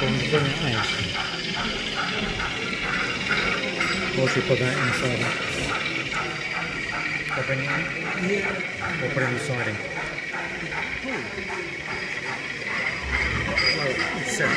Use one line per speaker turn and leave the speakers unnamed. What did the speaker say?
Vamos ganhar essa. Você pagar em sora. bem?
Iya.
Kapanyan sore.
Sir.